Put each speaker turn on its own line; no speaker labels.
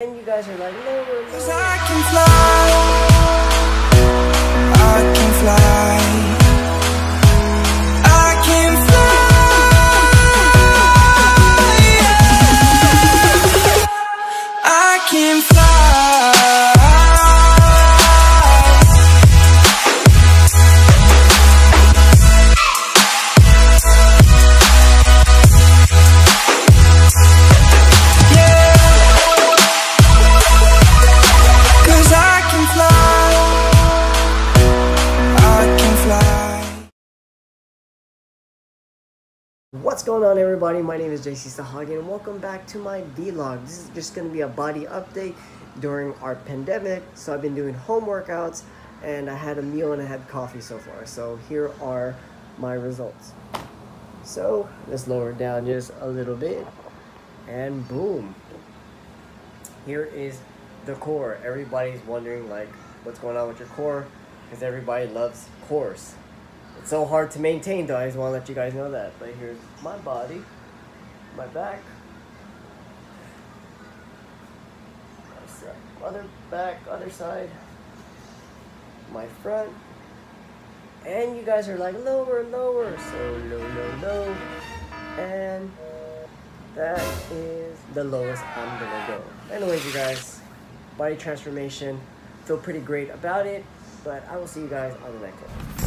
And you guys are like, no, we're
Cause I can fly, I can fly, I can fly, I can fly.
What's going on everybody? My name is Jaycee Sahagun and welcome back to my vlog. This is just going to be a body update during our pandemic. So I've been doing home workouts and I had a meal and I had coffee so far. So here are my results. So let's lower down just a little bit and boom. Here is the core. Everybody's wondering like what's going on with your core because everybody loves cores. It's so hard to maintain though, I just want to let you guys know that. But here's my body, my back, other back, other side, my front, and you guys are like lower, and lower, so low, low, low, and that is the lowest I'm gonna go. Anyways, you guys, body transformation, feel pretty great about it, but I will see you guys on the next one.